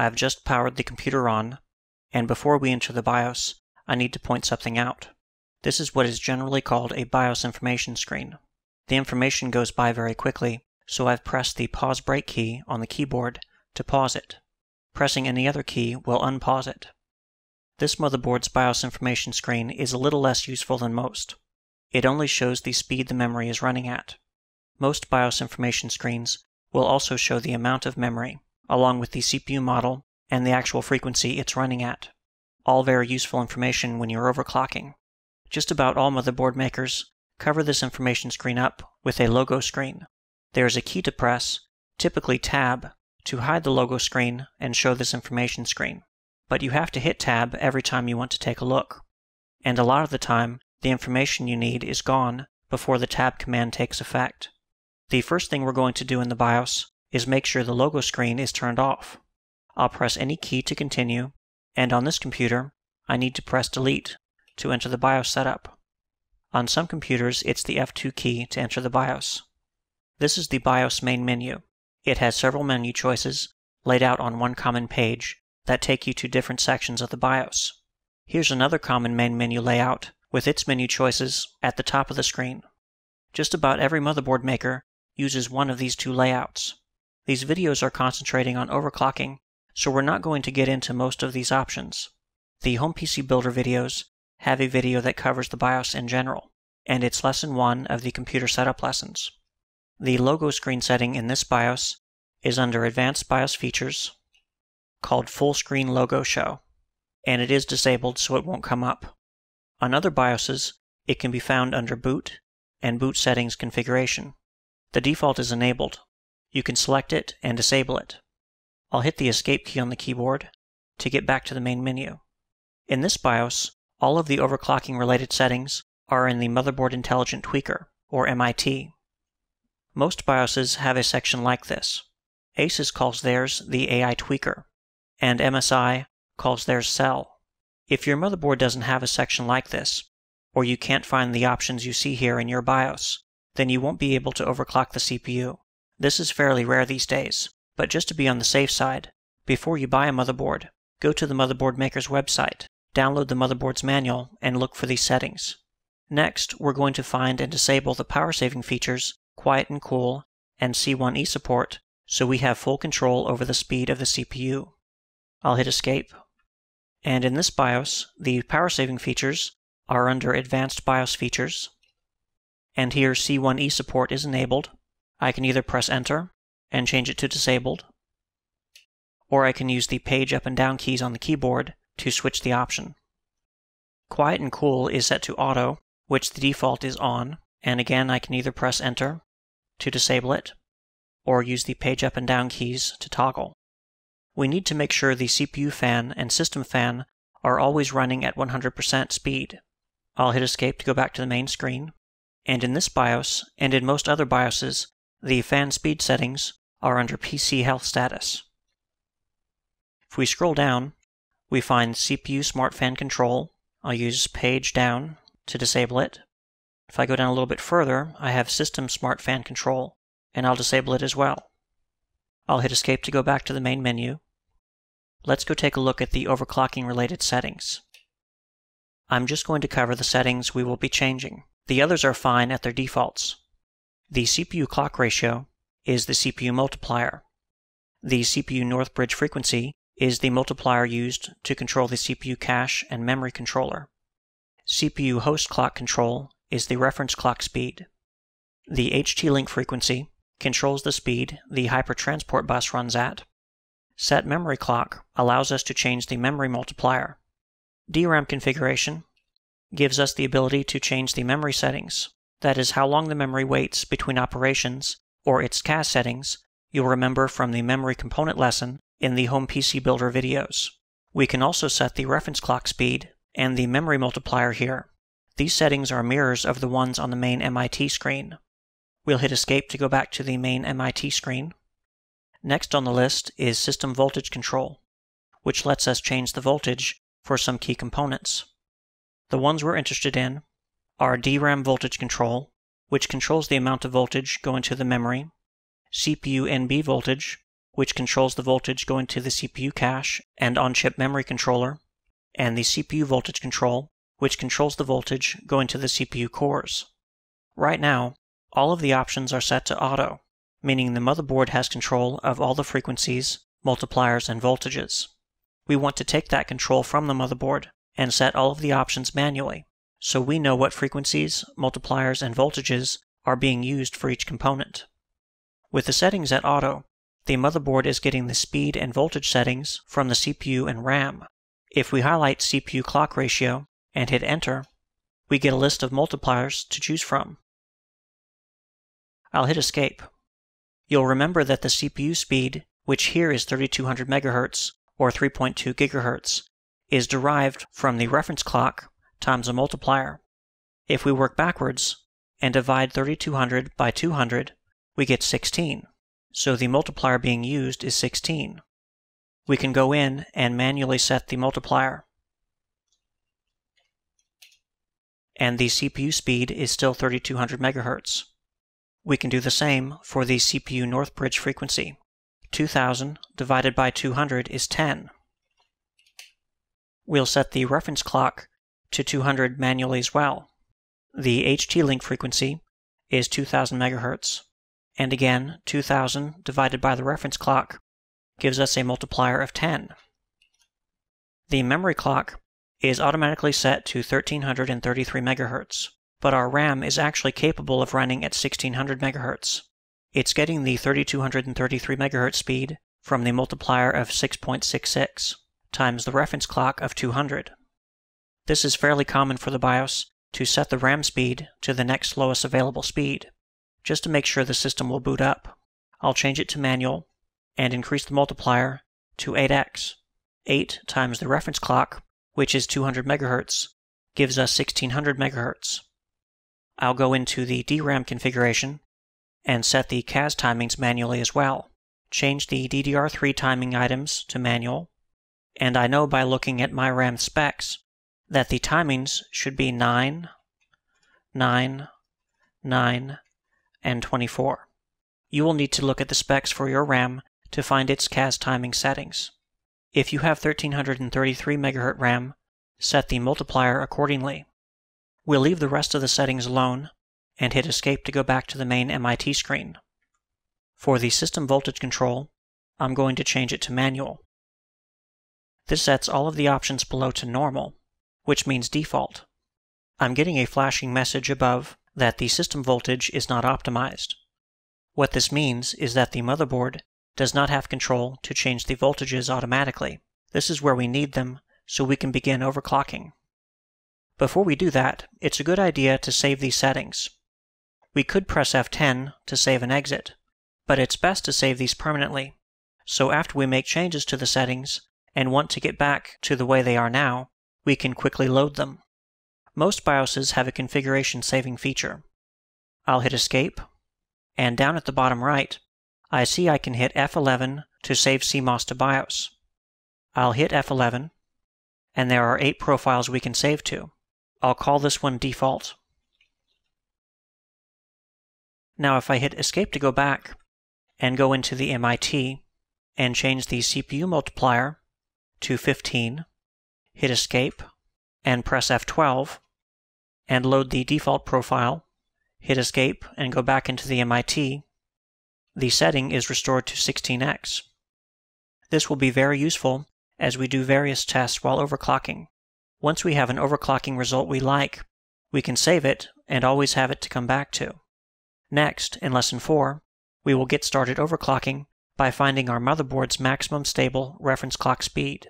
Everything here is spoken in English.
I've just powered the computer on, and before we enter the BIOS, I need to point something out. This is what is generally called a BIOS information screen. The information goes by very quickly, so I've pressed the pause break key on the keyboard to pause it. Pressing any other key will unpause it. This motherboard's BIOS information screen is a little less useful than most. It only shows the speed the memory is running at. Most BIOS information screens will also show the amount of memory, along with the CPU model and the actual frequency it's running at. All very useful information when you're overclocking. Just about all motherboard makers cover this information screen up with a logo screen. There is a key to press, typically Tab, to hide the logo screen and show this information screen. But you have to hit Tab every time you want to take a look. And a lot of the time, the information you need is gone before the Tab command takes effect. The first thing we're going to do in the BIOS is make sure the logo screen is turned off. I'll press any key to continue, and on this computer, I need to press Delete to enter the BIOS setup. On some computers, it's the F2 key to enter the BIOS. This is the BIOS main menu. It has several menu choices laid out on one common page that take you to different sections of the BIOS. Here's another common main menu layout with its menu choices at the top of the screen. Just about every motherboard maker uses one of these two layouts. These videos are concentrating on overclocking, so we're not going to get into most of these options. The Home PC Builder videos have a video that covers the BIOS in general, and it's lesson 1 of the computer setup lessons. The logo screen setting in this BIOS is under Advanced BIOS Features, called Full Screen Logo Show, and it is disabled so it won't come up. On other BIOSes, it can be found under Boot and Boot Settings Configuration. The default is enabled. You can select it and disable it. I'll hit the Escape key on the keyboard to get back to the main menu. In this BIOS, all of the overclocking related settings are in the Motherboard Intelligent Tweaker, or MIT. Most BIOSes have a section like this. ASUS calls theirs the AI Tweaker, and MSI calls theirs Cell. If your motherboard doesn't have a section like this, or you can't find the options you see here in your BIOS, then you won't be able to overclock the CPU. This is fairly rare these days, but just to be on the safe side, before you buy a motherboard, go to the motherboard maker's website, download the motherboard's manual, and look for these settings. Next, we're going to find and disable the power saving features, quiet and cool, and C1E support, so we have full control over the speed of the CPU. I'll hit escape. And in this BIOS, the power saving features are under Advanced BIOS Features, and here C1E support is enabled, I can either press Enter and change it to disabled, or I can use the page up and down keys on the keyboard to switch the option. Quiet and Cool is set to Auto, which the default is on, and again I can either press Enter to disable it, or use the page up and down keys to toggle. We need to make sure the CPU fan and system fan are always running at 100% speed. I'll hit Escape to go back to the main screen, and in this BIOS, and in most other BIOSes, the fan speed settings are under PC health status. If we scroll down, we find CPU Smart Fan Control. I'll use page down to disable it. If I go down a little bit further, I have System Smart Fan Control, and I'll disable it as well. I'll hit Escape to go back to the main menu. Let's go take a look at the overclocking related settings. I'm just going to cover the settings we will be changing. The others are fine at their defaults. The CPU clock ratio is the CPU multiplier. The CPU north bridge frequency is the multiplier used to control the CPU cache and memory controller. CPU host clock control is the reference clock speed. The HT-link frequency controls the speed the hypertransport bus runs at. Set memory clock allows us to change the memory multiplier. DRAM configuration gives us the ability to change the memory settings, that is, how long the memory waits between operations, or its CAS settings, you'll remember from the memory component lesson in the Home PC Builder videos. We can also set the reference clock speed and the memory multiplier here. These settings are mirrors of the ones on the main MIT screen. We'll hit Escape to go back to the main MIT screen. Next on the list is System Voltage Control, which lets us change the voltage for some key components. The ones we're interested in are DRAM voltage control, which controls the amount of voltage going to the memory, CPU NB voltage, which controls the voltage going to the CPU cache and on-chip memory controller, and the CPU voltage control, which controls the voltage going to the CPU cores. Right now, all of the options are set to auto, meaning the motherboard has control of all the frequencies, multipliers, and voltages. We want to take that control from the motherboard and set all of the options manually, so we know what frequencies, multipliers, and voltages are being used for each component. With the settings at auto, the motherboard is getting the speed and voltage settings from the CPU and RAM. If we highlight CPU clock ratio and hit enter, we get a list of multipliers to choose from. I'll hit escape. You'll remember that the CPU speed, which here is 3200 MHz or 3.2 GHz, is derived from the reference clock times a multiplier. If we work backwards and divide 3200 by 200, we get 16, so the multiplier being used is 16. We can go in and manually set the multiplier. And the CPU speed is still 3200 MHz. We can do the same for the CPU North Bridge frequency. 2000 divided by 200 is 10. We'll set the reference clock to 200 manually as well. The HT-Link frequency is 2000 MHz, and again 2000 divided by the reference clock gives us a multiplier of 10. The memory clock is automatically set to 1333 MHz but our RAM is actually capable of running at 1600 MHz. It's getting the 3233 MHz speed from the multiplier of 6.66 times the reference clock of 200. This is fairly common for the BIOS to set the RAM speed to the next lowest available speed, just to make sure the system will boot up. I'll change it to manual and increase the multiplier to 8x. 8 times the reference clock, which is 200 MHz, gives us 1600 MHz. I'll go into the DRAM configuration and set the CAS timings manually as well. Change the DDR3 timing items to manual, and I know by looking at my RAM specs that the timings should be 9, 9, 9, and 24. You will need to look at the specs for your RAM to find its CAS timing settings. If you have 1333 MHz RAM, set the multiplier accordingly. We'll leave the rest of the settings alone and hit escape to go back to the main MIT screen. For the system voltage control, I'm going to change it to manual. This sets all of the options below to normal, which means default. I'm getting a flashing message above that the system voltage is not optimized. What this means is that the motherboard does not have control to change the voltages automatically. This is where we need them so we can begin overclocking. Before we do that, it's a good idea to save these settings. We could press F10 to save and exit, but it's best to save these permanently. So after we make changes to the settings and want to get back to the way they are now, we can quickly load them. Most BIOSes have a configuration saving feature. I'll hit Escape, and down at the bottom right, I see I can hit F11 to save CMOS to BIOS. I'll hit F11, and there are eight profiles we can save to. I'll call this one default. Now if I hit escape to go back and go into the MIT and change the CPU multiplier to 15, hit escape and press F12 and load the default profile, hit escape and go back into the MIT, the setting is restored to 16x. This will be very useful as we do various tests while overclocking. Once we have an overclocking result we like, we can save it and always have it to come back to. Next, in Lesson 4, we will get started overclocking by finding our motherboard's maximum stable reference clock speed.